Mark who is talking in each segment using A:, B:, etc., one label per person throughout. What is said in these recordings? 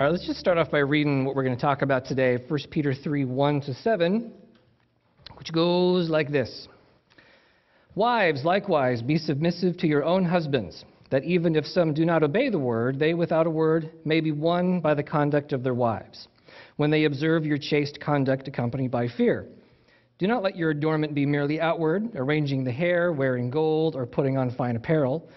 A: All right, let's just start off by reading what we're going to talk about today 1 Peter 3 1 to 7, which goes like this Wives, likewise, be submissive to your own husbands, that even if some do not obey the word, they without a word may be won by the conduct of their wives, when they observe your chaste conduct accompanied by fear. Do not let your adornment be merely outward, arranging the hair, wearing gold, or putting on fine apparel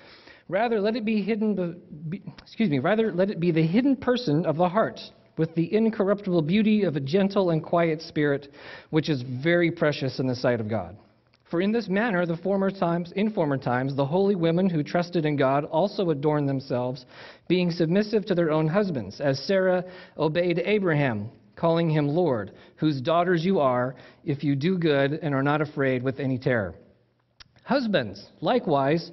A: Rather, let it be hidden, be, excuse me, rather, let it be the hidden person of the heart, with the incorruptible beauty of a gentle and quiet spirit, which is very precious in the sight of God. For in this manner, the former times, in former times, the holy women who trusted in God also adorned themselves, being submissive to their own husbands, as Sarah obeyed Abraham, calling him Lord, whose daughters you are, if you do good and are not afraid with any terror. Husbands, likewise,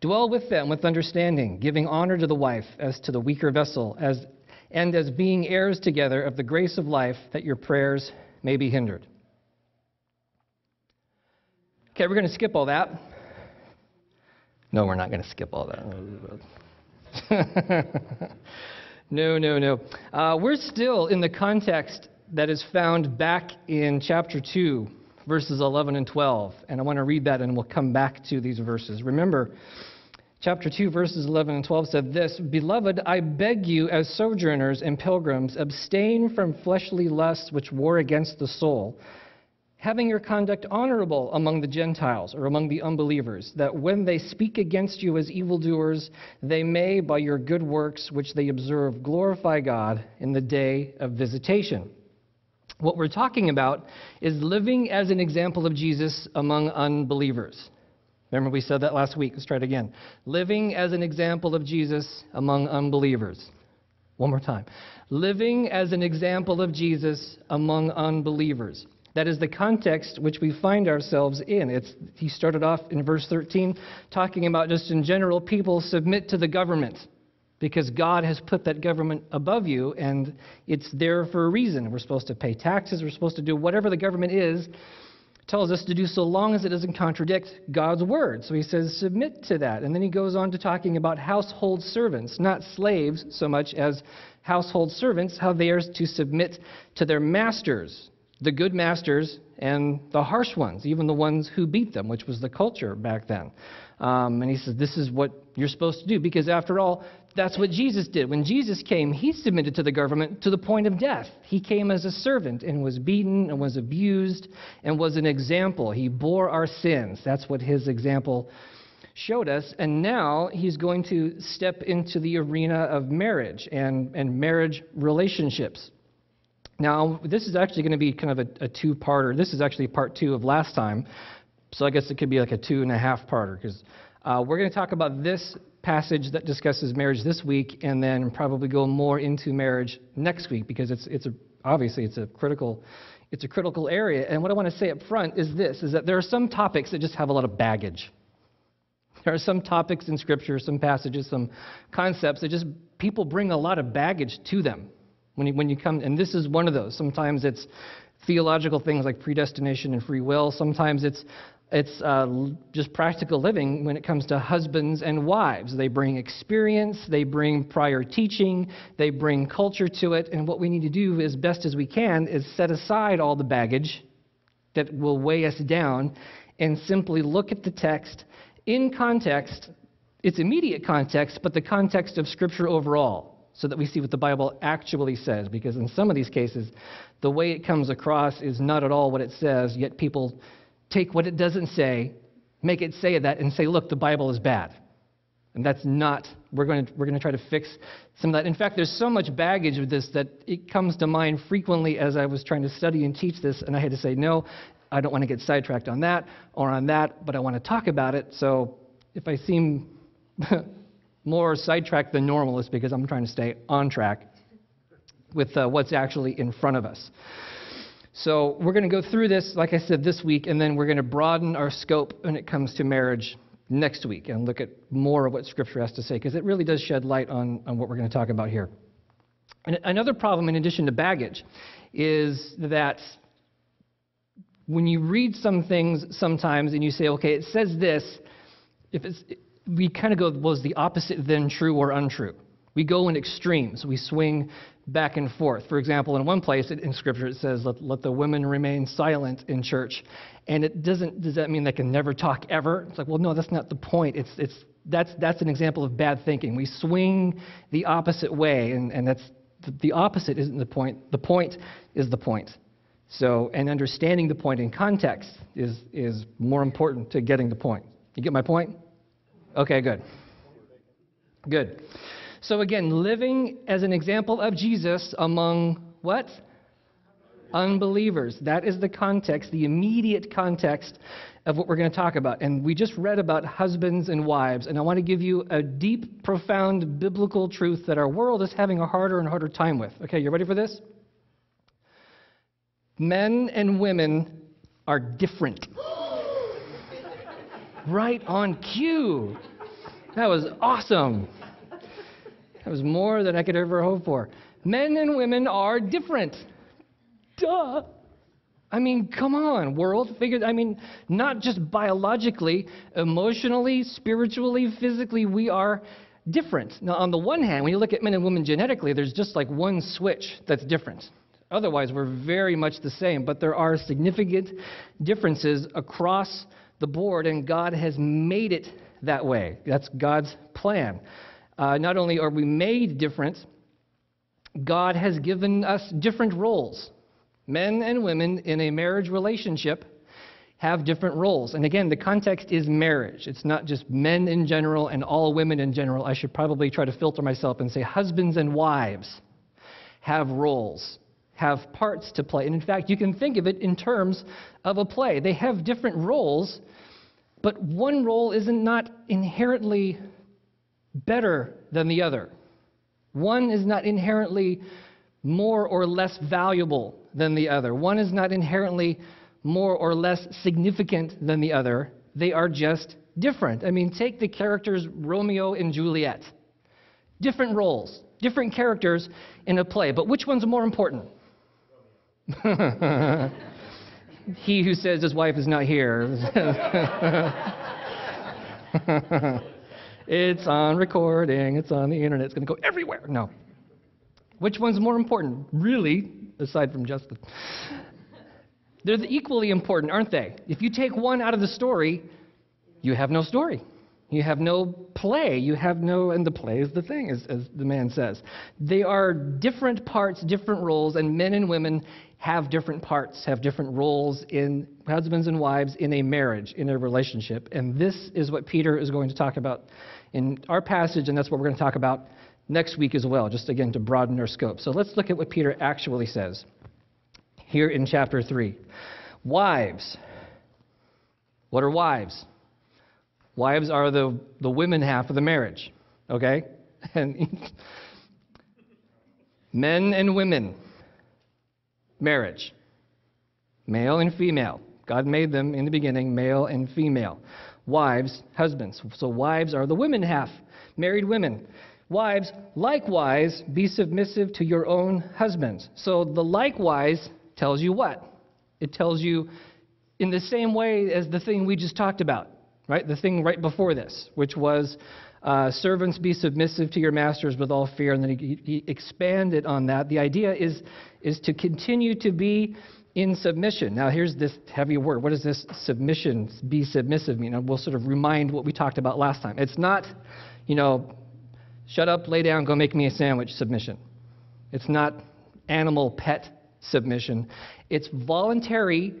A: Dwell with them with understanding, giving honor to the wife as to the weaker vessel, as, and as being heirs together of the grace of life, that your prayers may be hindered. Okay, we're going to skip all that. No, we're not going to skip all that. no, no, no. Uh, we're still in the context that is found back in chapter 2, verses 11 and 12. And I want to read that and we'll come back to these verses. Remember, chapter 2, verses 11 and 12 said this Beloved, I beg you, as sojourners and pilgrims, abstain from fleshly lusts which war against the soul, having your conduct honorable among the Gentiles or among the unbelievers, that when they speak against you as evildoers, they may, by your good works which they observe, glorify God in the day of visitation. What we're talking about is living as an example of Jesus among unbelievers. Remember, we said that last week. Let's try it again. Living as an example of Jesus among unbelievers. One more time. Living as an example of Jesus among unbelievers. That is the context which we find ourselves in. It's, he started off in verse 13 talking about just in general, people submit to the government because God has put that government above you and it's there for a reason. We're supposed to pay taxes, we're supposed to do whatever the government is tells us to do so long as it doesn't contradict God's word. So he says, submit to that. And then he goes on to talking about household servants, not slaves so much as household servants, how they are to submit to their masters, the good masters and the harsh ones, even the ones who beat them, which was the culture back then. Um, and he says, this is what you're supposed to do, because after all, that's what Jesus did. When Jesus came, he submitted to the government to the point of death. He came as a servant and was beaten and was abused and was an example. He bore our sins. That's what his example showed us. And now he's going to step into the arena of marriage and, and marriage relationships. Now, this is actually going to be kind of a, a two parter. This is actually part two of last time. So I guess it could be like a two and a half parter because uh, we're going to talk about this passage that discusses marriage this week and then probably go more into marriage next week because it's, it's a, obviously it's a critical it's a critical area and what i want to say up front is this is that there are some topics that just have a lot of baggage there are some topics in scripture some passages some concepts that just people bring a lot of baggage to them when you, when you come and this is one of those. Sometimes it's theological things like predestination and free will. Sometimes it's it's uh, just practical living when it comes to husbands and wives. They bring experience, they bring prior teaching, they bring culture to it, and what we need to do as best as we can is set aside all the baggage that will weigh us down and simply look at the text in context, its immediate context, but the context of Scripture overall, so that we see what the Bible actually says. Because in some of these cases, the way it comes across is not at all what it says, yet people take what it doesn't say, make it say that, and say, look, the Bible is bad. And that's not, we're going, to, we're going to try to fix some of that. In fact, there's so much baggage with this that it comes to mind frequently as I was trying to study and teach this, and I had to say, no, I don't want to get sidetracked on that or on that, but I want to talk about it. So if I seem more sidetracked than normal, is because I'm trying to stay on track with uh, what's actually in front of us. So we're going to go through this, like I said, this week, and then we're going to broaden our scope when it comes to marriage next week and look at more of what Scripture has to say, because it really does shed light on, on what we're going to talk about here. And another problem, in addition to baggage, is that when you read some things sometimes and you say, okay, it says this, if it's, we kind of go, was the opposite then true or untrue? We go in extremes. We swing back and forth. For example, in one place in Scripture it says, let, let the women remain silent in church. And it doesn't, does that mean they can never talk ever? It's like, well, no, that's not the point. It's, it's, that's, that's an example of bad thinking. We swing the opposite way, and, and that's, the opposite isn't the point. The point is the point. So, and understanding the point in context is, is more important to getting the point. You get my point? Okay, good. Good. So, again, living as an example of Jesus among what? Unbelievers. That is the context, the immediate context of what we're going to talk about. And we just read about husbands and wives. And I want to give you a deep, profound biblical truth that our world is having a harder and harder time with. Okay, you ready for this? Men and women are different. right on cue. That was awesome. That was more than I could ever hope for. Men and women are different. Duh. I mean, come on, world. Figure, I mean, not just biologically, emotionally, spiritually, physically, we are different. Now, on the one hand, when you look at men and women genetically, there's just like one switch that's different. Otherwise, we're very much the same, but there are significant differences across the board, and God has made it that way. That's God's plan. Uh, not only are we made different, God has given us different roles. Men and women in a marriage relationship have different roles. And again, the context is marriage. It's not just men in general and all women in general. I should probably try to filter myself and say husbands and wives have roles have parts to play. And in fact, you can think of it in terms of a play. They have different roles, but one role isn't not inherently better than the other. One is not inherently more or less valuable than the other. One is not inherently more or less significant than the other. They are just different. I mean, take the characters Romeo and Juliet. Different roles, different characters in a play, but which one's more important? he who says his wife is not here. it's on recording, it's on the internet, it's going to go everywhere. No. Which one's more important, really, aside from Justin? They're equally important, aren't they? If you take one out of the story, you have no story. You have no play. You have no, and the play is the thing, as, as the man says. They are different parts, different roles, and men and women have different parts, have different roles in husbands and wives in a marriage, in a relationship. And this is what Peter is going to talk about in our passage, and that's what we're going to talk about next week as well, just again to broaden our scope. So let's look at what Peter actually says here in chapter 3. Wives. What are wives? Wives are the, the women half of the marriage, okay? And men and women, marriage, male and female. God made them in the beginning, male and female. Wives, husbands. So wives are the women half, married women. Wives, likewise, be submissive to your own husbands. So the likewise tells you what? It tells you in the same way as the thing we just talked about right? The thing right before this, which was uh, servants be submissive to your masters with all fear. And then he, he expanded on that. The idea is, is to continue to be in submission. Now, here's this heavy word. What does this submission, be submissive mean? And we'll sort of remind what we talked about last time. It's not, you know, shut up, lay down, go make me a sandwich submission. It's not animal pet submission. It's voluntary,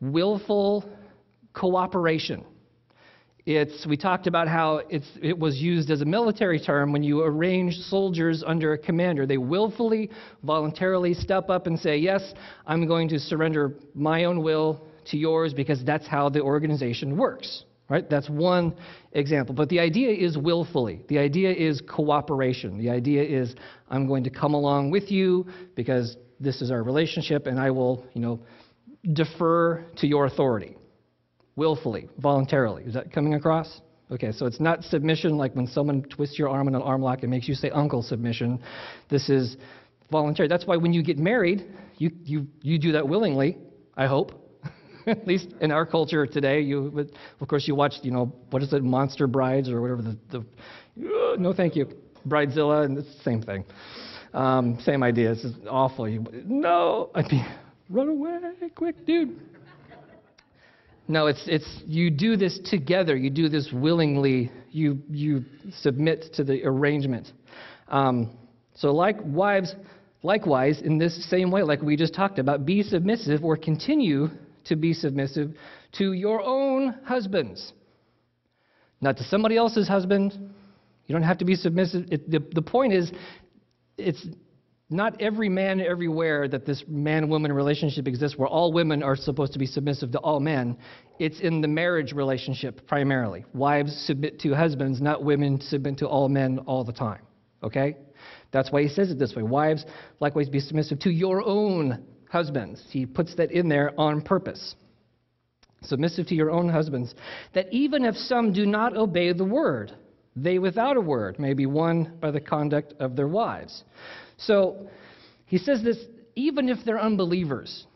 A: willful cooperation. It's, we talked about how it was used as a military term when you arrange soldiers under a commander. They willfully, voluntarily step up and say, Yes, I'm going to surrender my own will to yours because that's how the organization works. Right? That's one example. But the idea is willfully. The idea is cooperation. The idea is I'm going to come along with you because this is our relationship and I will, you know, defer to your authority willfully, voluntarily. Is that coming across? Okay, so it's not submission like when someone twists your arm in an arm lock and makes you say uncle submission. This is voluntary. That's why when you get married, you, you, you do that willingly, I hope. At least in our culture today, you of course you watch, you know, what is it, Monster Brides or whatever the, the uh, no thank you. Bridezilla, and it's the same thing. Um, same idea. It's awful. You, no, I mean, run away, quick, dude. No, it's, it's you do this together. You do this willingly. You, you submit to the arrangement. Um, so, like wives, likewise, in this same way, like we just talked about, be submissive or continue to be submissive to your own husbands, not to somebody else's husband. You don't have to be submissive. It, the, the point is, it's not every man everywhere that this man woman relationship exists where all women are supposed to be submissive to all men. It's in the marriage relationship primarily. Wives submit to husbands, not women submit to all men all the time. Okay? That's why he says it this way. Wives, likewise, be submissive to your own husbands. He puts that in there on purpose. Submissive to your own husbands, that even if some do not obey the word, they without a word may be won by the conduct of their wives. So he says this even if they're unbelievers.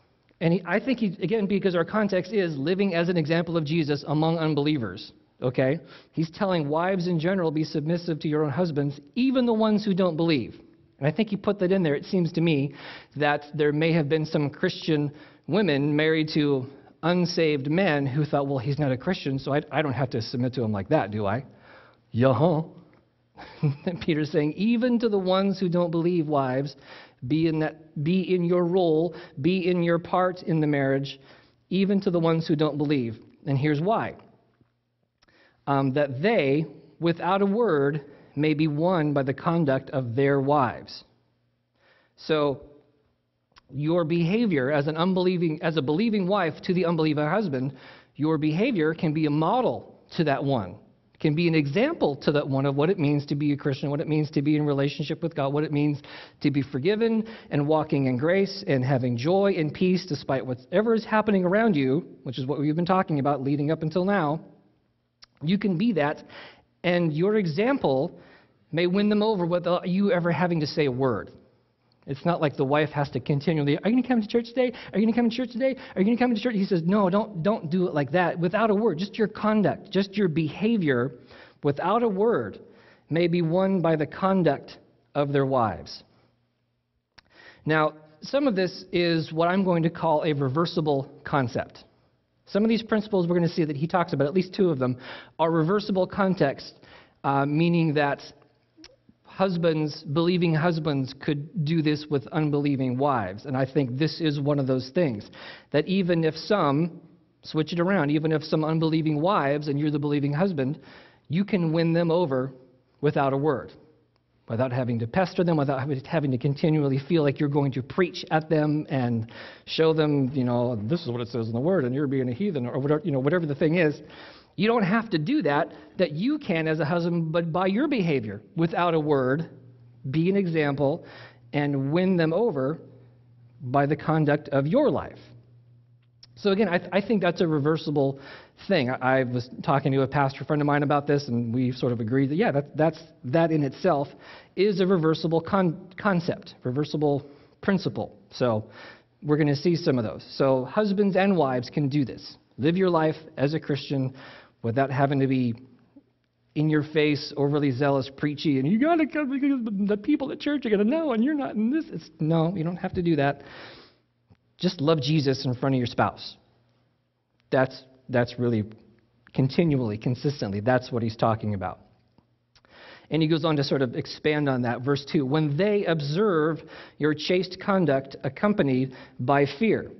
A: And he, I think, he, again, because our context is living as an example of Jesus among unbelievers, okay? He's telling wives in general be submissive to your own husbands, even the ones who don't believe. And I think he put that in there. It seems to me that there may have been some Christian women married to unsaved men who thought, well, he's not a Christian, so I, I don't have to submit to him like that, do I? Yeah, Peter's saying, even to the ones who don't believe, wives, be in that be in your role, be in your part in the marriage, even to the ones who don't believe. And here's why. Um, that they, without a word, may be won by the conduct of their wives. So your behavior as an unbelieving as a believing wife to the unbelieving husband, your behavior can be a model to that one can be an example to that one of what it means to be a Christian, what it means to be in relationship with God, what it means to be forgiven and walking in grace and having joy and peace despite whatever is happening around you, which is what we've been talking about leading up until now. You can be that, and your example may win them over without you ever having to say a word. It's not like the wife has to continually, Are you going to come to church today? Are you going to come to church today? Are you going to come to church? He says, No, don't, don't do it like that without a word. Just your conduct, just your behavior without a word may be won by the conduct of their wives. Now, some of this is what I'm going to call a reversible concept. Some of these principles we're going to see that he talks about, at least two of them, are reversible context, uh, meaning that husbands, believing husbands, could do this with unbelieving wives. And I think this is one of those things. That even if some, switch it around, even if some unbelieving wives and you're the believing husband, you can win them over without a word, without having to pester them, without having to continually feel like you're going to preach at them and show them, you know, this is what it says in the word and you're being a heathen or whatever, you know, whatever the thing is. You don't have to do that, that you can as a husband, but by your behavior, without a word, be an example and win them over by the conduct of your life. So, again, I, th- I think that's a reversible thing. I, I, was talking to a pastor friend of mine about this, and we sort of agreed that, yeah, that, that's, that in itself is a reversible con- concept, reversible principle. So, we're going to see some of those. So, husbands and wives can do this. Live your life as a Christian without having to be in your face, overly zealous, preachy, and you got to come because the people at church are going to know, and you're not in this. It's, no, you don't have to do that. Just love Jesus in front of your spouse. That's, that's really continually, consistently, that's what he's talking about. And he goes on to sort of expand on that. Verse 2 When they observe your chaste conduct accompanied by fear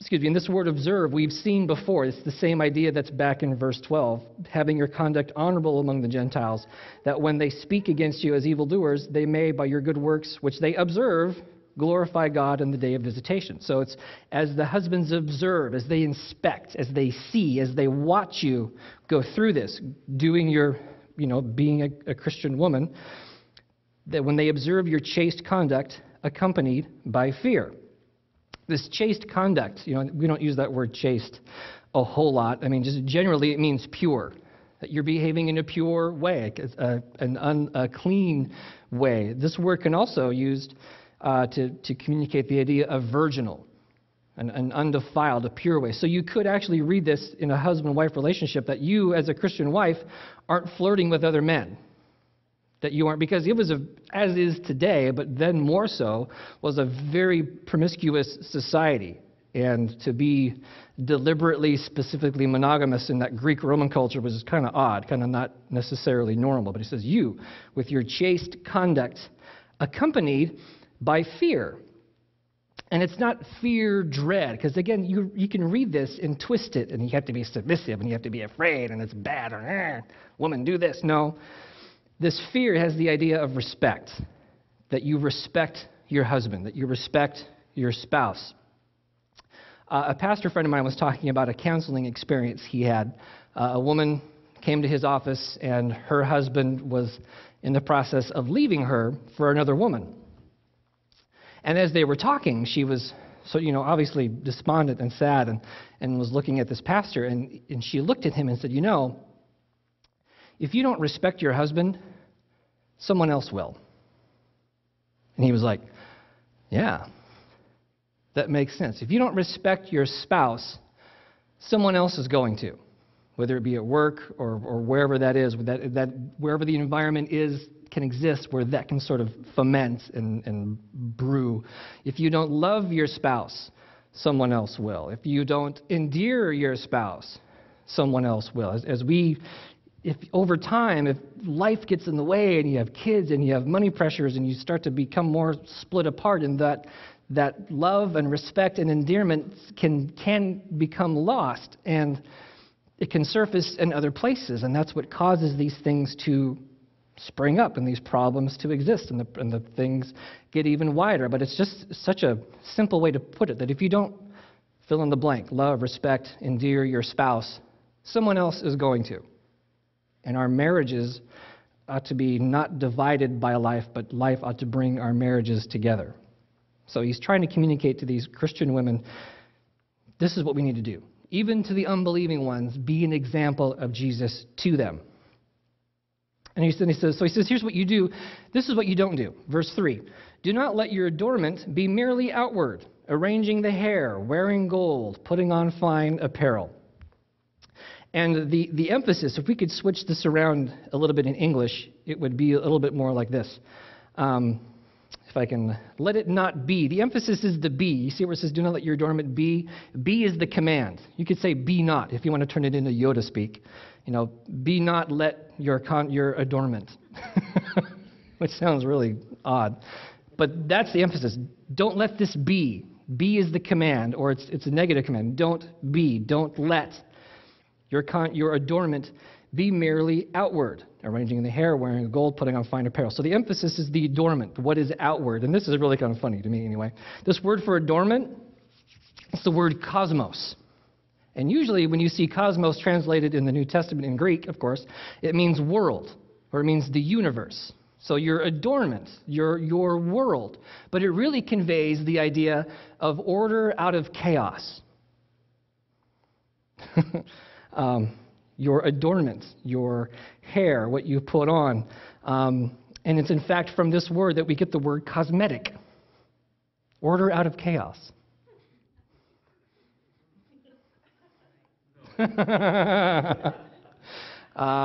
A: excuse me, in this word observe, we've seen before, it's the same idea that's back in verse 12, having your conduct honorable among the Gentiles, that when they speak against you as evildoers, they may, by your good works, which they observe, glorify God in the day of visitation. So it's as the husbands observe, as they inspect, as they see, as they watch you go through this, doing your, you know, being a, a Christian woman, that when they observe your chaste conduct accompanied by fear. This chaste conduct, you know, we don't use that word chaste a whole lot. I mean, just generally it means pure. That you're behaving in a pure way, a, an un, a clean way. This word can also be used uh, to, to communicate the idea of virginal, an, an undefiled, a pure way. So you could actually read this in a husband wife relationship that you, as a Christian wife, aren't flirting with other men that you aren't because it was a as is today but then more so was a very promiscuous society. And to be deliberately specifically monogamous in that greek roman culture was kind of odd kind of not necessarily normal. But he says you with your chaste conduct accompanied by fear. And it's not fear dread because again you, you can read this and twist it and you have to be submissive and you have to be afraid and it's bad or eh, woman do this. No this fear has the idea of respect, that you respect your husband, that you respect your spouse. Uh, a pastor friend of mine was talking about a counseling experience he had. Uh, a woman came to his office, and her husband was in the process of leaving her for another woman. And as they were talking, she was so, you know, obviously despondent and sad and, and was looking at this pastor. And, and she looked at him and said, You know, if you don't respect your husband, someone else will. And he was like, Yeah, that makes sense. If you don't respect your spouse, someone else is going to, whether it be at work or, or wherever that is, that, that, wherever the environment is, can exist where that can sort of foment and, and brew. If you don't love your spouse, someone else will. If you don't endear your spouse, someone else will. As, as we if over time, if life gets in the way and you have kids and you have money pressures and you start to become more split apart, and that that love and respect and endearment can can become lost, and it can surface in other places, and that's what causes these things to spring up and these problems to exist, and the and the things get even wider. But it's just such a simple way to put it that if you don't fill in the blank, love, respect, endear your spouse, someone else is going to. And our marriages ought to be not divided by life, but life ought to bring our marriages together. So he's trying to communicate to these Christian women this is what we need to do. Even to the unbelieving ones, be an example of Jesus to them. And he says, so he says, here's what you do. This is what you don't do. Verse 3 Do not let your adornment be merely outward, arranging the hair, wearing gold, putting on fine apparel. And the, the emphasis, if we could switch this around a little bit in English, it would be a little bit more like this. Um, if I can let it not be. The emphasis is the be. You see where it says, do not let your adornment be? Be is the command. You could say be not if you want to turn it into Yoda speak. You know, be not let your, con- your adornment, which sounds really odd. But that's the emphasis. Don't let this be. Be is the command, or it's, it's a negative command. Don't be. Don't let your, con- your adornment be merely outward, arranging the hair, wearing gold, putting on fine apparel. So the emphasis is the adornment, what is outward. And this is really kind of funny to me anyway. This word for adornment, it's the word cosmos. And usually when you see cosmos translated in the New Testament in Greek, of course, it means world, or it means the universe. So your adornment, your, your world. But it really conveys the idea of order out of chaos. um, your adornments, your hair, what you put on. Um, and it's in fact from this word that we get the word cosmetic order out of chaos. uh,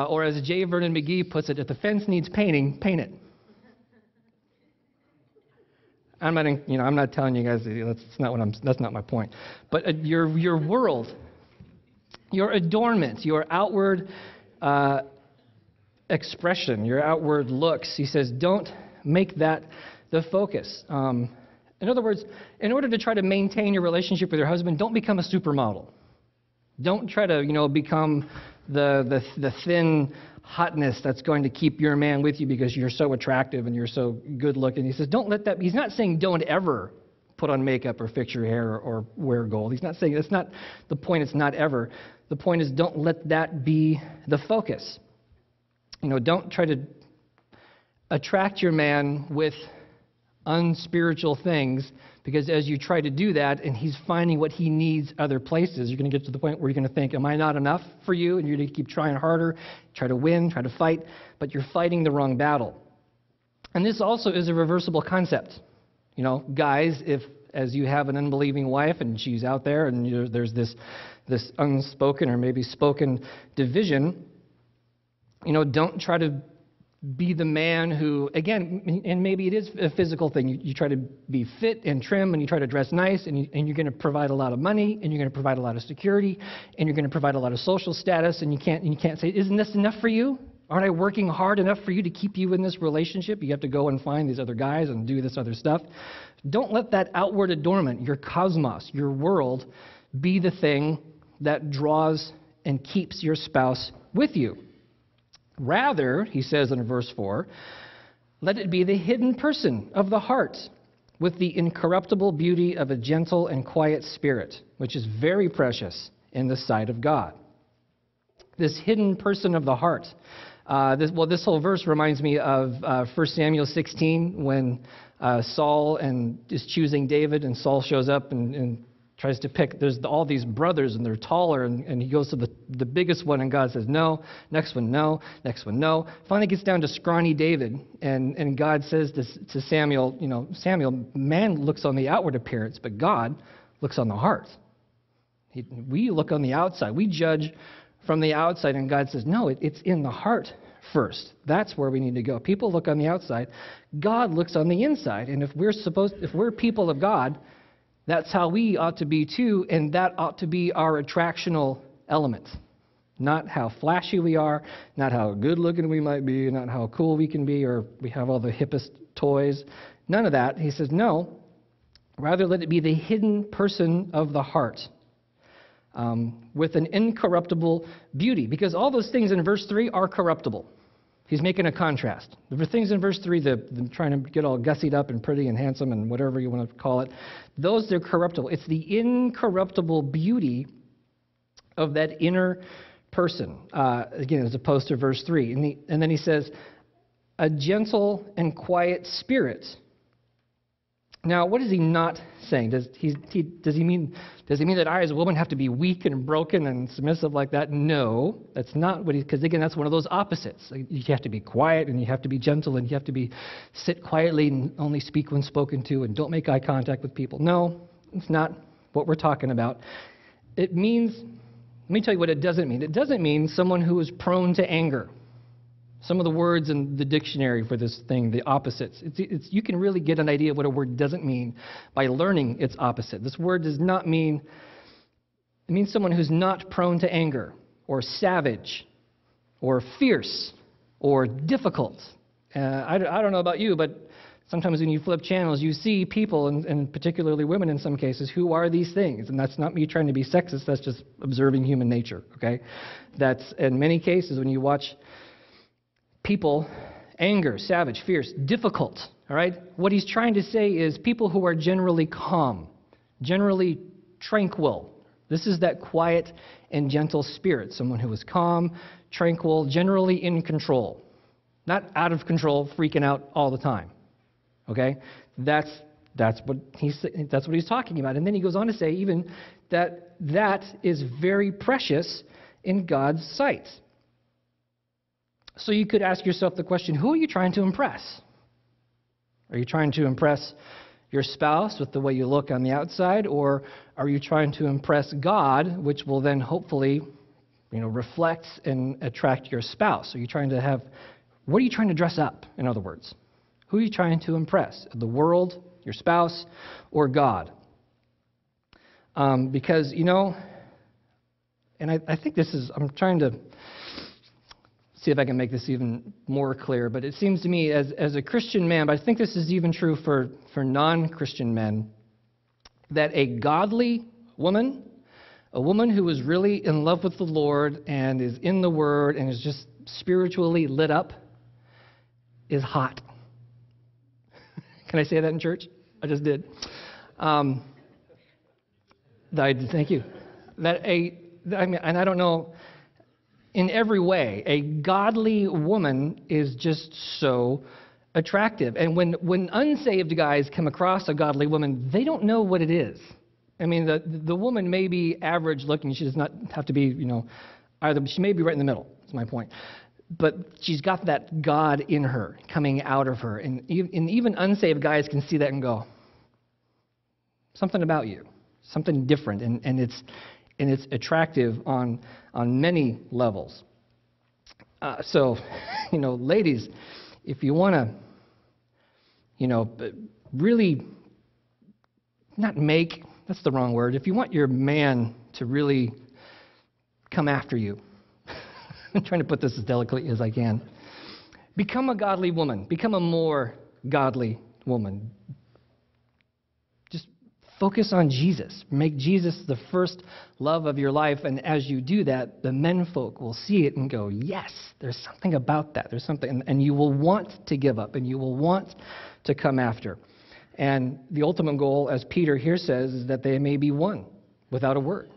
A: or as J. Vernon McGee puts it, if the fence needs painting, paint it. I'm not, you know, I'm not telling you guys that's not what I'm. That's not my point. But uh, your your world your adornments, your outward uh, expression, your outward looks. He says, don't make that the focus. Um, in other words, in order to try to maintain your relationship with your husband, don't become a supermodel. Don't try to, you know, become the, the, the thin hotness that's going to keep your man with you because you're so attractive and you're so good looking. He says, don't let that, he's not saying don't ever put on makeup or fix your hair or, or wear gold. He's not saying, that's not the point, it's not ever. The point is, don't let that be the focus. You know, don't try to attract your man with unspiritual things because as you try to do that and he's finding what he needs other places, you're going to get to the point where you're going to think, Am I not enough for you? And you're going to keep trying harder, try to win, try to fight, but you're fighting the wrong battle. And this also is a reversible concept. You know, guys, if as you have an unbelieving wife and she's out there and there's this this unspoken or maybe spoken division, you know, don't try to be the man who, again, and maybe it is a physical thing. You, you try to be fit and trim and you try to dress nice and, you, and you're going to provide a lot of money and you're going to provide a lot of security and you're going to provide a lot of social status and you can't, you can't say, isn't this enough for you? Aren't I working hard enough for you to keep you in this relationship? You have to go and find these other guys and do this other stuff. Don't let that outward adornment, your cosmos, your world, be the thing that draws and keeps your spouse with you. Rather, he says in verse 4, let it be the hidden person of the heart with the incorruptible beauty of a gentle and quiet spirit, which is very precious in the sight of God. This hidden person of the heart. Uh, this, well, this whole verse reminds me of uh, 1 Samuel 16 when uh, Saul and is choosing David, and Saul shows up and, and tries to pick. There's all these brothers, and they're taller, and, and he goes to the, the biggest one, and God says, No. Next one, no. Next one, no. Finally gets down to scrawny David, and, and God says to, to Samuel, You know, Samuel, man looks on the outward appearance, but God looks on the heart. He, we look on the outside. We judge from the outside, and God says, No, it, it's in the heart first. That's where we need to go. People look on the outside. God looks on the inside. And if we're supposed if we're people of God, that's how we ought to be too, and that ought to be our attractional element. Not how flashy we are, not how good looking we might be, not how cool we can be, or we have all the hippest toys. None of that. He says, no. Rather, let it be the hidden person of the heart um, with an incorruptible beauty. Because all those things in verse 3 are corruptible. He's making a contrast. The things in verse 3, the, the, trying to get all gussied up and pretty and handsome and whatever you want to call it, those they're corruptible. It's the incorruptible beauty of that inner person, uh, again, as opposed to verse 3. And, he, and then he says, a gentle and quiet spirit now, what is he not saying? Does he, he, does he mean does he mean that I, as a woman, have to be weak and broken and submissive like that? No, that's not what he. Because again, that's one of those opposites. You have to be quiet and you have to be gentle and you have to be sit quietly and only speak when spoken to and don't make eye contact with people. No, it's not what we're talking about. It means. Let me tell you what it doesn't mean. It doesn't mean someone who is prone to anger. Some of the words in the dictionary for this thing, the opposites. It's, it's, you can really get an idea of what a word doesn't mean by learning its opposite. This word does not mean, it means someone who's not prone to anger, or savage, or fierce, or difficult. Uh, I, I don't know about you, but sometimes when you flip channels, you see people, and, and, particularly women in some cases, who are these things. And that's not me trying to be sexist, that's just observing human nature, okay? That's in many cases when you watch people anger, savage, fierce, difficult. All right? What he's trying to say is people who are generally calm, generally tranquil. This is that quiet and gentle spirit, someone who is calm, tranquil, generally in control. Not out of control, freaking out all the time. Okay? That's that's what he's that's what he's talking about. And then he goes on to say even that that is very precious in God's sight. So you could ask yourself the question who are you trying to impress? Are you trying to impress your spouse with the way you look on the outside, or are you trying to impress God, which will then hopefully you know, reflect and attract your spouse? Are you trying to have, what are you trying to dress up, in other words? Who are you trying to impress? The world, your spouse, or God? Um, because, you know, and I, I think this is, I'm trying to see if I can make this even more clear. But it seems to me, as, as a Christian man, but I think this is even true for, for non Christian men, that a godly woman, a woman who is really in love with the Lord and is in the Word and is just spiritually lit up, is hot. can I say that in church? I just did. Um, thank you. That a, I mean, and I don't know in every way. A godly woman is just so attractive. And when, when unsaved guys come across a godly woman, they don't know what it is. I mean, the, the woman may be average looking. She does not have to be, you know, either, she may be right in the middle, is my point. But she's got that God in her, coming out of her. And, and even unsaved guys can see that and go, something about you, something different. And, and it's, and it's attractive on, on many levels. Uh, so, you know, ladies, if you want to, you know, really not make, that's the wrong word. If you want your man to really come after you, I'm trying to put this as delicately as I can. Become a godly woman, become a more godly woman. Focus on Jesus. Make Jesus the first love of your life. And as you do that, the men folk will see it and go, Yes, there's something about that. There's something. And you will want to give up and you will want to come after. And the ultimate goal, as Peter here says, is that they may be won without a word,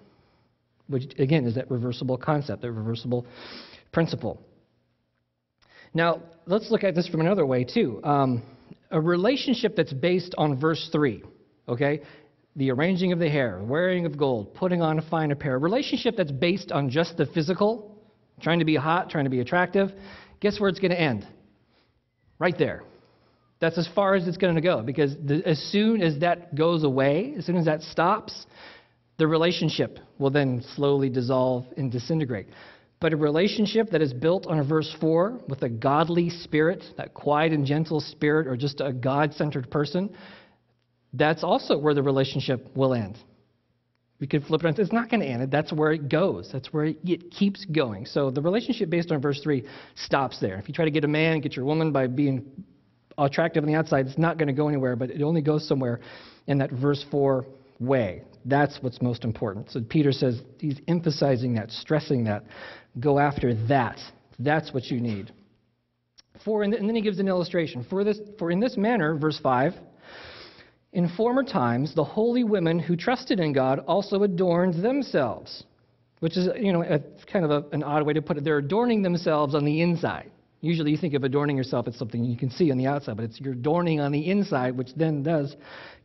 A: which again is that reversible concept, that reversible principle. Now, let's look at this from another way, too. Um, a relationship that's based on verse 3, okay? The arranging of the hair, wearing of gold, putting on a fine apparel. A relationship that's based on just the physical, trying to be hot, trying to be attractive. Guess where it's going to end? Right there. That's as far as it's going to go because the, as soon as that goes away, as soon as that stops, the relationship will then slowly dissolve and disintegrate. But a relationship that is built on a verse 4 with a godly spirit, that quiet and gentle spirit, or just a God centered person, that's also where the relationship will end. We could flip it on. It's not going to end. That's where it goes. That's where it keeps going. So the relationship based on verse 3 stops there. If you try to get a man, get your woman by being attractive on the outside, it's not going to go anywhere, but it only goes somewhere in that verse 4 way. That's what's most important. So Peter says he's emphasizing that, stressing that. Go after that. That's what you need. For, and then he gives an illustration. For, this, for in this manner, verse 5, in former times, the holy women who trusted in God also adorned themselves, which is, you know, a, kind of a, an odd way to put it. They're adorning themselves on the inside. Usually you think of adorning yourself as something you can see on the outside, but it's you're adorning on the inside, which then does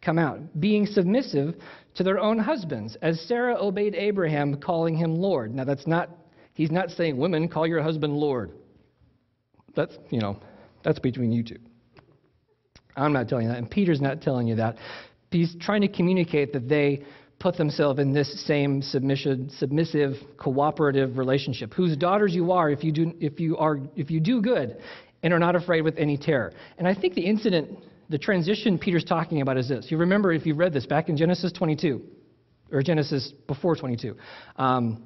A: come out. Being submissive to their own husbands, as Sarah obeyed Abraham, calling him Lord. Now that's not, he's not saying, women, call your husband Lord. That's, you know, that's between you two. I'm not telling you that, and Peter's not telling you that. He's trying to communicate that they put themselves in this same submission, submissive, cooperative relationship. Whose daughters you are if you do, if you are, if you do good, and are not afraid with any terror. And I think the incident, the transition Peter's talking about is this. You remember if you read this back in Genesis 22, or Genesis before 22. Um,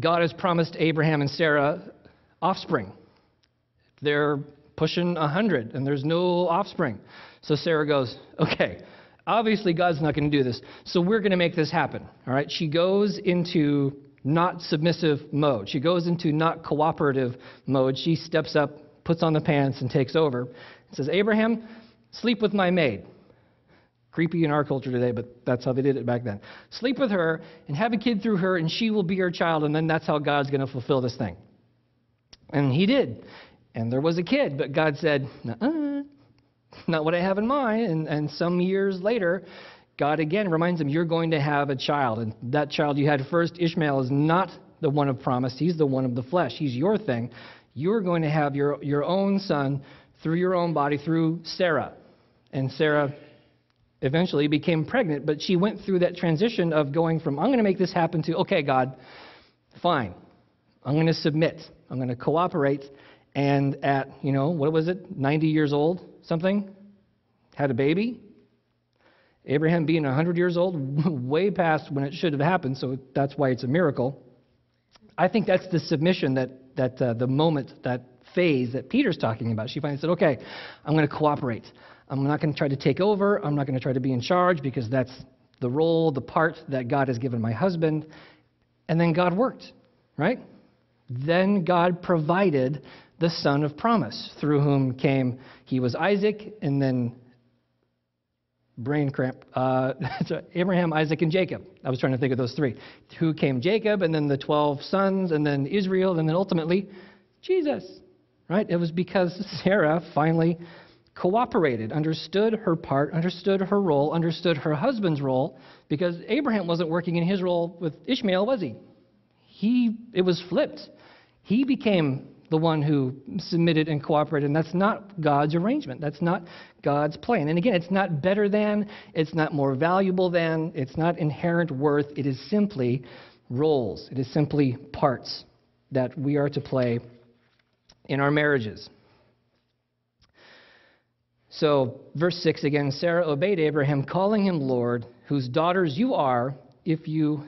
A: God has promised Abraham and Sarah offspring. They're pushing 100 and there's no offspring. So Sarah goes, okay, Obviously, God's not going to do this, so we're going to make this happen. All right? She goes into not submissive mode. She goes into not cooperative mode. She steps up, puts on the pants, and takes over. And says, Abraham, sleep with my maid. Creepy in our culture today, but that's how they did it back then. Sleep with her and have a kid through her, and she will be your child, and then that's how God's going to fulfill this thing. And he did. And there was a kid, but God said, not what I have in mind. And, and some years later, God again reminds him, You're going to have a child. And that child you had first, Ishmael, is not the one of promise. He's the one of the flesh. He's your thing. You're going to have your, your own son through your own body, through Sarah. And Sarah eventually became pregnant, but she went through that transition of going from, I'm going to make this happen to, okay, God, fine. I'm going to submit. I'm going to cooperate. And at, you know, what was it, 90 years old, something, had a baby. Abraham being 100 years old, way past when it should have happened, so that's why it's a miracle. I think that's the submission that, that uh, the moment, that phase that Peter's talking about. She finally said, okay, I'm going to cooperate. I'm not going to try to take over. I'm not going to try to be in charge because that's the role, the part that God has given my husband. And then God worked, right? Then God provided the son of promise, through whom came, he was Isaac, and then brain cramp, uh, Abraham, Isaac, and Jacob. I was trying to think of those three. Who came Jacob, and then the 12 sons, and then Israel, and then ultimately Jesus, right? It was because Sarah finally cooperated, understood her part, understood her role, understood her husband's role, because Abraham wasn't working in his role with Ishmael, was he? He, it was flipped. He became the one who submitted and cooperated. And that's not God's arrangement. That's not God's plan. And again, it's not better than, it's not more valuable than, it's not inherent worth. It is simply roles, it is simply parts that we are to play in our marriages. So, verse 6 again Sarah obeyed Abraham, calling him Lord, whose daughters you are, if you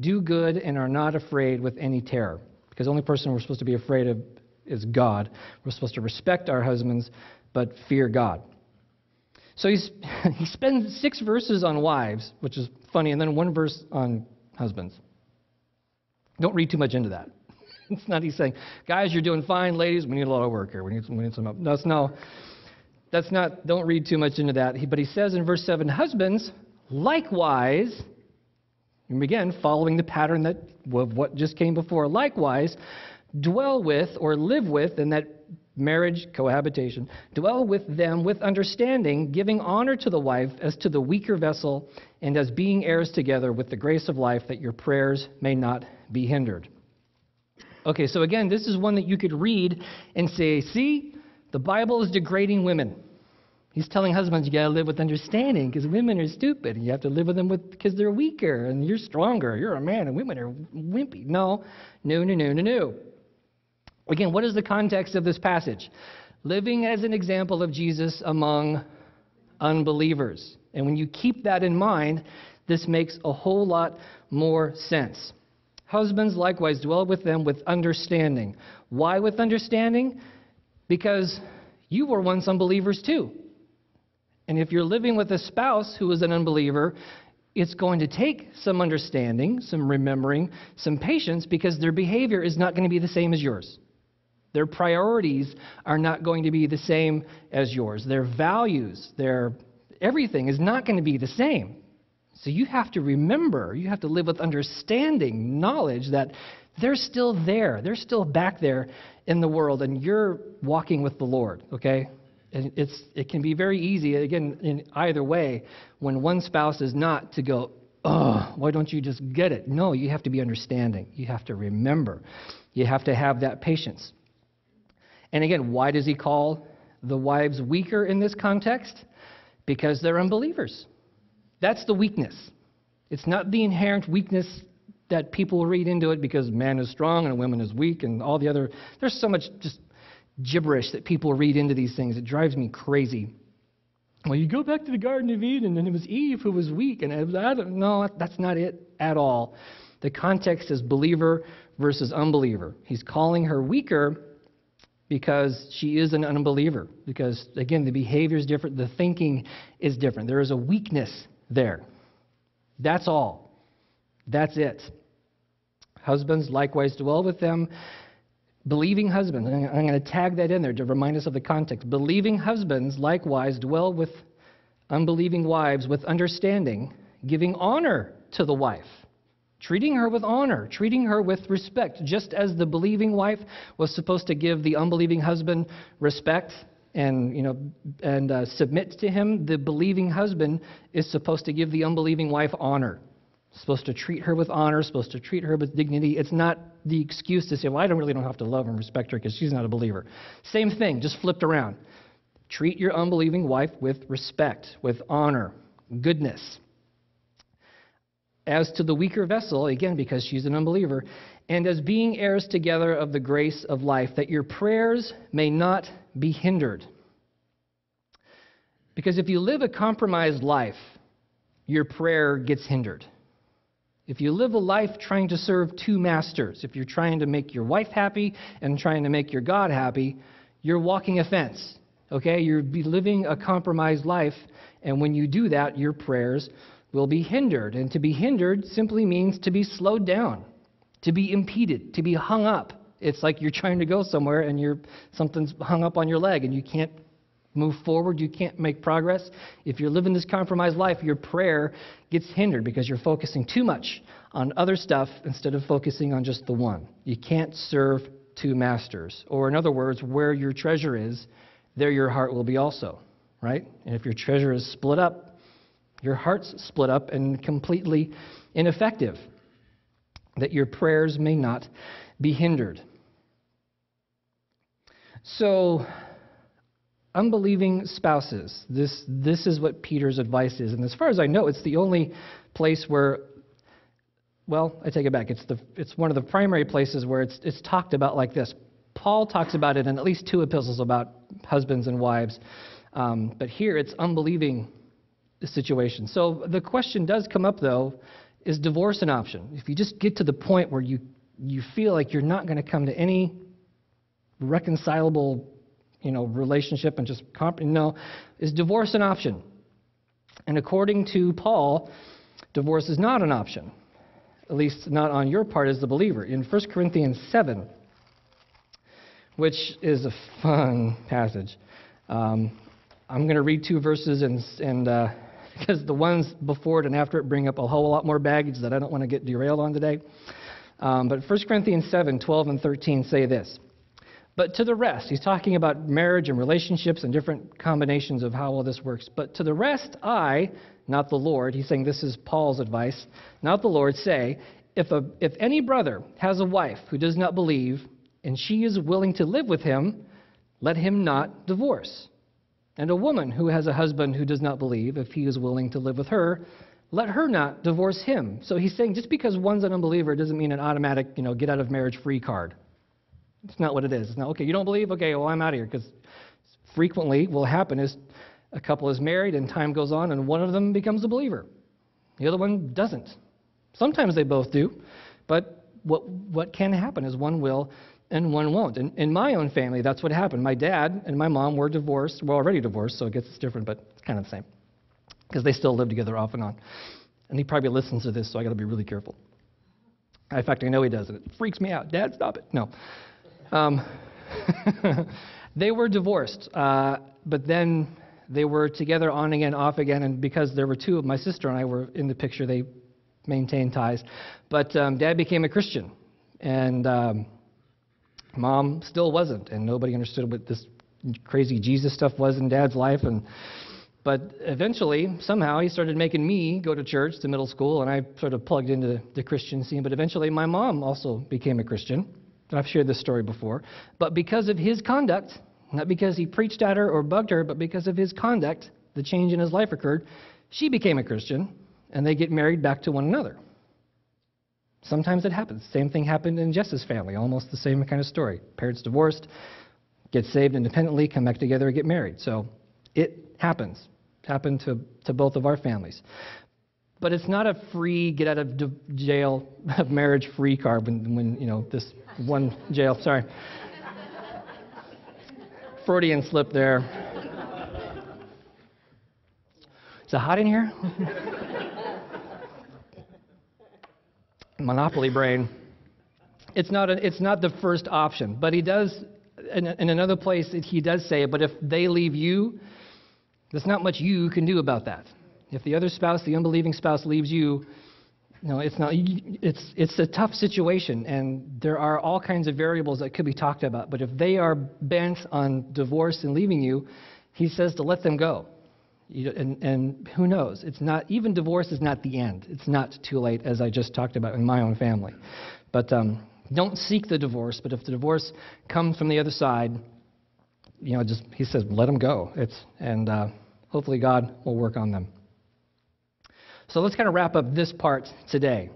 A: do good and are not afraid with any terror. Because the only person we're supposed to be afraid of is God. We're supposed to respect our husbands, but fear God. So he's, he spends six verses on wives, which is funny, and then one verse on husbands. Don't read too much into that. It's not he's saying, guys, you're doing fine. Ladies, we need a lot of work here. We need, we need some help. That's no. That's not, don't read too much into that. He, but he says in verse 7 Husbands, likewise, and again, following the pattern that of what just came before, likewise, dwell with or live with, in that marriage, cohabitation, dwell with them with understanding, giving honor to the wife as to the weaker vessel, and as being heirs together with the grace of life, that your prayers may not be hindered. Okay, so again, this is one that you could read and say, see, the Bible is degrading women. He's telling husbands you got to live with understanding because women are stupid. And you have to live with them with because they're weaker and you're stronger. You're a man and women are wimpy. No, no, no, no, no, no. Again, what is the context of this passage? Living as an example of Jesus among unbelievers. And when you keep that in mind, this makes a whole lot more sense. Husbands likewise dwell with them with understanding. Why with understanding? Because you were once unbelievers too. And if you're living with a spouse who is an unbeliever, it's going to take some understanding, some remembering, some patience because their behavior is not going to be the same as yours. Their priorities are not going to be the same as yours. Their values, their everything is not going to be the same. So you have to remember, you have to live with understanding, knowledge that they're still there. They're still back there in the world, and you're walking with the Lord, okay? And it's, it can be very easy, again, in either way, when one spouse is not to go, oh, why don't you just get it? No, you have to be understanding. You have to remember. You have to have that patience. And again, why does he call the wives weaker in this context? Because they're unbelievers. That's the weakness. It's not the inherent weakness that people read into it because man is strong and woman is weak and all the other. There's so much just gibberish that people read into these things. It drives me crazy. Well, you go back to the Garden of Eden and it was Eve who was weak and Adam. No, that's not it at all. The context is believer versus unbeliever. He's calling her weaker because she is an unbeliever. Because, again, the behavior is different, the thinking is different. There is a weakness there. That's all. That's it. Husbands likewise dwell with them. Believing husbands, I'm going to tag that in there to remind us of the context. Believing husbands likewise dwell with unbelieving wives with understanding, giving honor to the wife treating her with honor, treating her with respect, just as the believing wife was supposed to give the unbelieving husband respect and you know and uh, submit to him. The believing husband is supposed to give the unbelieving wife honor. Supposed to treat her with honor, supposed to treat her with dignity. It's not the excuse to say, well, I don't really don't have to love and respect her because she's not a believer. Same thing, just flipped around. Treat your unbelieving wife with respect, with honor, goodness as to the weaker vessel, again, because she's an unbeliever, and as being heirs together of the grace of life, that your prayers may not be hindered. Because if you live a compromised life, your prayer gets hindered. If you live a life trying to serve two masters, if you're trying to make your wife happy and trying to make your God happy, you're walking a fence. Okay? You're living a compromised life, and when you do that, your prayers will be hindered. And to be hindered simply means to be slowed down, to be impeded, to be hung up. It's like you're trying to go somewhere and you're something's hung up on your leg and you can't move forward, you can't make progress. If you're living this compromised life, your prayer gets hindered because you're focusing too much on other stuff instead of focusing on just the one. You can't serve two masters. Or in other words, where your treasure is, there your heart will be also, right? And if your treasure is split up, your heart's split up and completely ineffective, that your prayers may not be hindered. So, unbelieving spouses, this, this is what Peter's advice is. And as far as I know, it's the only place where, well, I take it back. It's, the, it's one of the primary places where it's, it's talked about like this Paul talks about it in at least two epistles about husbands and wives. Um, but here it's unbelieving situation. So the question does come up, though is divorce an option? If you just get to the point where you, you feel like you're not going to come to any reconcilable you know, relationship and just comp- no, is divorce an option? And according to Paul, divorce is not an option, at least not on your part as the believer. In 1 Corinthians 7, which is a fun passage, um, I'm going to read two verses and, and uh, because the ones before it and after it bring up a whole lot more baggage that I don't want to get derailed on today. Um, but 1 Corinthians 7 12 and 13 say this. But to the rest, he's talking about marriage and relationships and different combinations of how all this works. But to the rest, I, not the Lord, he's saying this is Paul's advice, not the Lord, say, if, a, if any brother has a wife who does not believe and she is willing to live with him, let him not divorce. And a woman who has a husband who does not believe, if he is willing to live with her, let her not divorce him. So he's saying just because one's an unbeliever doesn't mean an automatic, you know, get out of marriage free card. It's not what it is. It's not, okay, you don't believe? Okay, well, I'm out of here. Because frequently what will happen is a couple is married and time goes on and one of them becomes a believer. The other one doesn't. Sometimes they both do, but what, what can happen is one will and one won't. And in my own family, that's what happened. My dad and my mom were divorced. We're already divorced, so it gets different, but it's kind of the same because they still live together off and on. And he probably listens to this, so I got to be really careful. In fact, I know he does, and it freaks me out. Dad, stop it. No. Um, they were divorced, uh, but then they were together on again, off again, and because there were two of my sister and I were in the picture, they maintained ties. But um, Dad became a Christian, and um, Mom still wasn't, and nobody understood what this crazy Jesus stuff was in Dad's life. And but eventually, somehow, he started making me go to church to middle school, and I sort of plugged into the Christian scene. But eventually, my mom also became a Christian. I've shared this story before. But because of his conduct, not because he preached at her or bugged her, but because of his conduct, the change in his life occurred. She became a Christian, and they get married back to one another. Sometimes it happens. Same thing happened in Jess's family, almost the same kind of story. Parents divorced, get saved independently, come back together, get married. So it happens. It happened to, to both of our families. But it's not a free get out of jail of marriage free card when, when you know this one jail. Sorry. Freudian slip there. Is it hot in here? monopoly brain. It's not, a, it's not the first option, but he does, in, in another place, he does say, but if they leave you, there's not much you can do about that. If the other spouse, the unbelieving spouse, leaves you, no, it's not. It's it's a tough situation, and there are all kinds of variables that could be talked about. But if they are bent on divorce and leaving you, he says to let them go. You, and, and who knows? It's not even divorce is not the end. It's not too late, as I just talked about in my own family. But um, don't seek the divorce. But if the divorce comes from the other side, you know, just he says, let them go. It's and uh, hopefully God will work on them. So let's kind of wrap up this part today.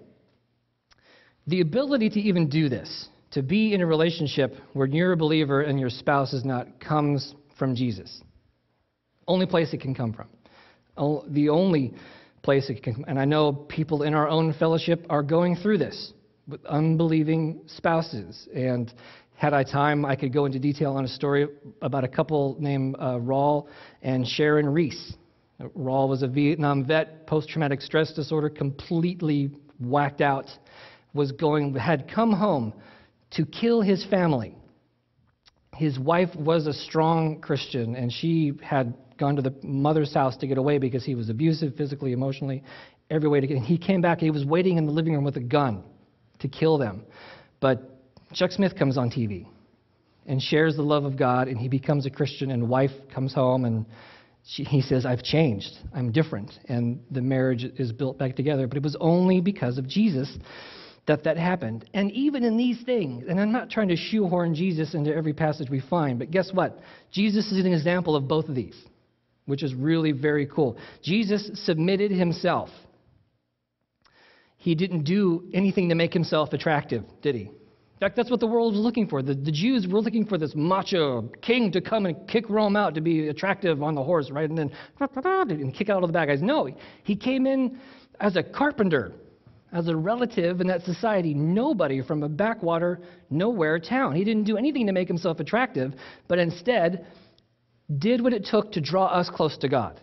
A: The ability to even do this, to be in a relationship where you're a believer and your spouse is not, comes from Jesus. Only place it can come from. The only place it can And I know people in our own fellowship are going through this with unbelieving spouses. And had I time, I could go into detail on a story about a couple named uh, Raul and Sharon Ries. Raul was a Vietnam vet, post traumatic stress disorder, completely whacked out, was going, had come home to kill his family. His wife was a strong Christian, and she had gone to the mother's house to get away because he was abusive physically, emotionally, every way to get. He came back. He was waiting in the living room with a gun to kill them. But Chuck Smith comes on TV and shares the love of God, and he becomes a Christian. And wife comes home, and she, he says, "I've changed. I'm different." And the marriage is built back together. But it was only because of Jesus that that happened. And even in these things, and I'm not trying to shoehorn Jesus into every passage we find, but guess what? Jesus is an example of both of these which is really very cool. Jesus submitted himself. He didn't do anything to make himself attractive, did he? In fact, that's what the world was looking for. The, the Jews were looking for this macho king to come and kick Rome out, to be attractive on the horse, right? And then and kick out all the bad guys. No, he came in as a carpenter, as a relative in that society, nobody from a backwater, nowhere town. He didn't do anything to make himself attractive, but instead did what it took to draw us close to God,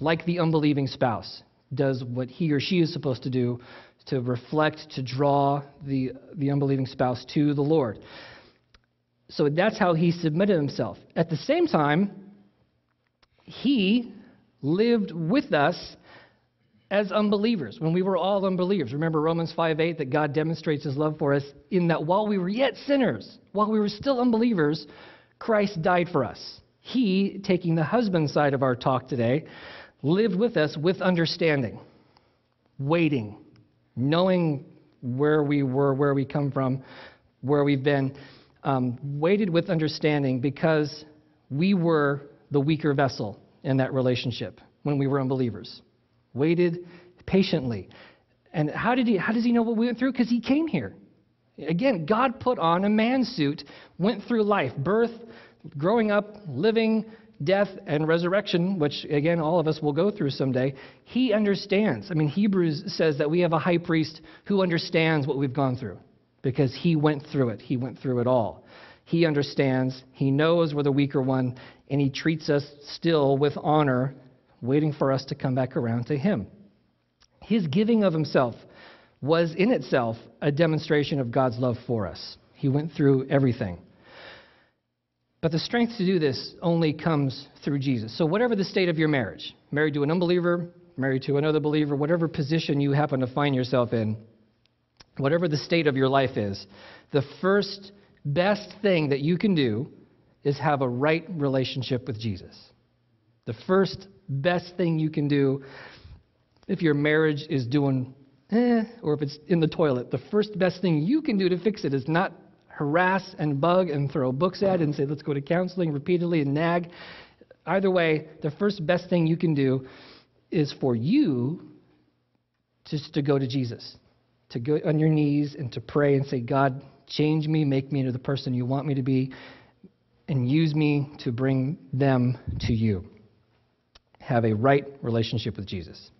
A: like the unbelieving spouse does what he or she is supposed to do to reflect, to draw the, the unbelieving spouse to the Lord. So that's how he submitted himself. At the same time, he lived with us as unbelievers when we were all unbelievers. Remember Romans 5 8 that God demonstrates his love for us in that while we were yet sinners, while we were still unbelievers, Christ died for us. He, taking the husband side of our talk today, lived with us with understanding, waiting, knowing where we were, where we come from, where we've been, um, waited with understanding because we were the weaker vessel in that relationship when we were unbelievers. Waited patiently. And how, did he, how does he know what we went through? Because he came here. Again, God put on a man suit, went through life, birth, growing up, living, death and resurrection, which again all of us will go through someday, he understands. I mean, Hebrews says that we have a high priest who understands what we've gone through because he went through it. He went through it all. He understands, he knows we're the weaker one, and he treats us still with honor, waiting for us to come back around to him. His giving of himself was in itself a demonstration of God's love for us. He went through everything. But the strength to do this only comes through Jesus. So, whatever the state of your marriage, married to an unbeliever, married to another believer, whatever position you happen to find yourself in, whatever the state of your life is, the first best thing that you can do is have a right relationship with Jesus. The first best thing you can do if your marriage is doing eh, or if it's in the toilet, the first best thing you can do to fix it is not harass and bug and throw books at and say, let's go to counseling repeatedly and nag. Either way, the first best thing you can do is for you just to go to Jesus, to go on your knees and to pray and say, God, change me, make me into the person you want me to be, and use me to bring them to you. Have a right relationship with Jesus.